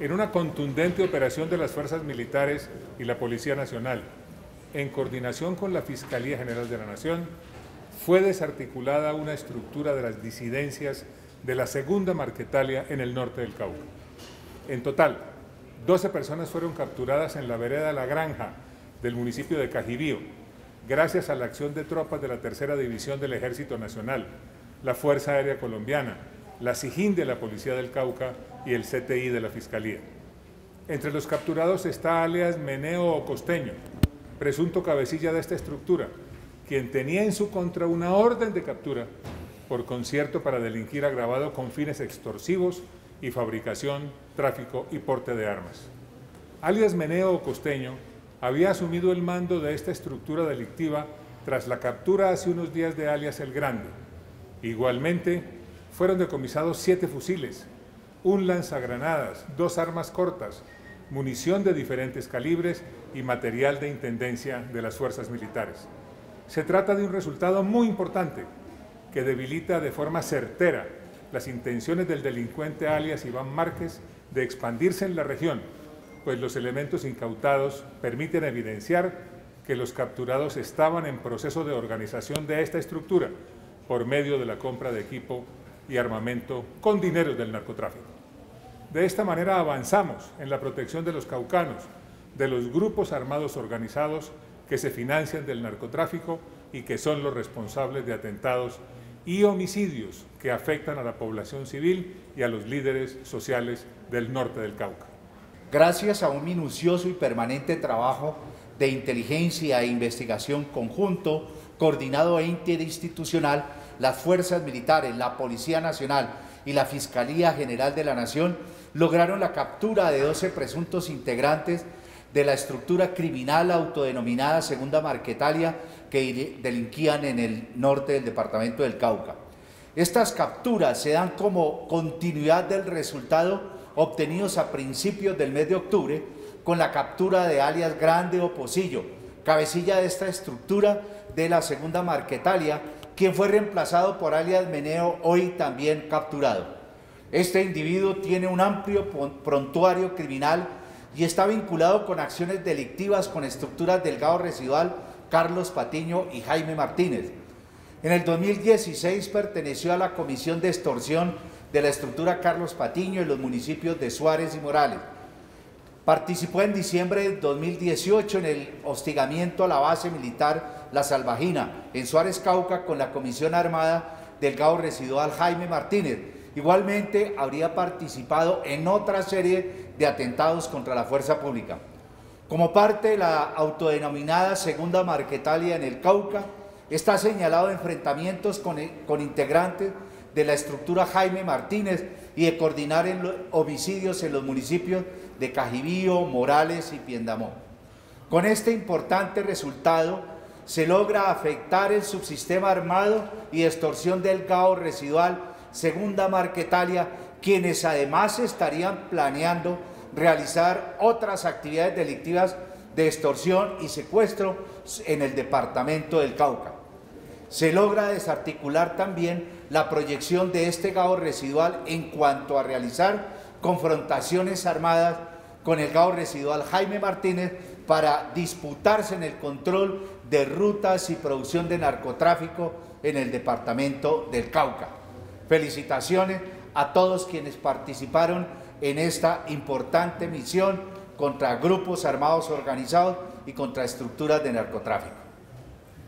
en una contundente operación de las fuerzas militares y la Policía Nacional, en coordinación con la Fiscalía General de la Nación, fue desarticulada una estructura de las disidencias de la segunda Marquetalia en el norte del Cauca. En total, 12 personas fueron capturadas en la vereda La Granja del municipio de Cajibío, gracias a la acción de tropas de la Tercera División del Ejército Nacional, la Fuerza Aérea Colombiana, la SIJIN de la Policía del Cauca y el CTI de la Fiscalía. Entre los capturados está alias Meneo Costeño, presunto cabecilla de esta estructura, quien tenía en su contra una orden de captura por concierto para delinquir agravado con fines extorsivos y fabricación, tráfico y porte de armas. Alias Meneo Costeño había asumido el mando de esta estructura delictiva tras la captura hace unos días de alias El Grande. Igualmente, fueron decomisados siete fusiles, un lanzagranadas, dos armas cortas, munición de diferentes calibres y material de intendencia de las fuerzas militares. Se trata de un resultado muy importante que debilita de forma certera las intenciones del delincuente alias Iván Márquez de expandirse en la región, pues los elementos incautados permiten evidenciar que los capturados estaban en proceso de organización de esta estructura por medio de la compra de equipo y armamento con dinero del narcotráfico. De esta manera avanzamos en la protección de los caucanos, de los grupos armados organizados que se financian del narcotráfico y que son los responsables de atentados y homicidios que afectan a la población civil y a los líderes sociales del norte del Cauca. Gracias a un minucioso y permanente trabajo de inteligencia e investigación conjunto, coordinado e interinstitucional, las fuerzas militares, la Policía Nacional y la Fiscalía General de la Nación lograron la captura de 12 presuntos integrantes de la estructura criminal autodenominada Segunda Marquetalia que delinquían en el norte del departamento del Cauca. Estas capturas se dan como continuidad del resultado obtenidos a principios del mes de octubre con la captura de alias Grande o Pocillo, cabecilla de esta estructura de la Segunda Marquetalia, quien fue reemplazado por alias Meneo, hoy también capturado. Este individuo tiene un amplio prontuario criminal y está vinculado con acciones delictivas con estructuras Delgado Residual, Carlos Patiño y Jaime Martínez. En el 2016 perteneció a la Comisión de Extorsión de la estructura Carlos Patiño en los municipios de Suárez y Morales. Participó en diciembre de 2018 en el hostigamiento a la base militar La Salvajina en Suárez Cauca con la Comisión Armada Delgado Residual Jaime Martínez. Igualmente habría participado en otra serie de atentados contra la fuerza pública. Como parte de la autodenominada Segunda Marquetalia en el Cauca, está señalado enfrentamientos con, con integrantes de la estructura Jaime Martínez y de coordinar homicidios en los municipios de Cajibío, Morales y Piendamó. Con este importante resultado se logra afectar el subsistema armado y extorsión del GAO residual Segunda Marquetalia, quienes además estarían planeando realizar otras actividades delictivas de extorsión y secuestro en el departamento del Cauca. Se logra desarticular también la proyección de este GAO residual en cuanto a realizar confrontaciones armadas con el GAO residual Jaime Martínez para disputarse en el control de rutas y producción de narcotráfico en el departamento del Cauca. Felicitaciones a todos quienes participaron en esta importante misión contra grupos armados organizados y contra estructuras de narcotráfico.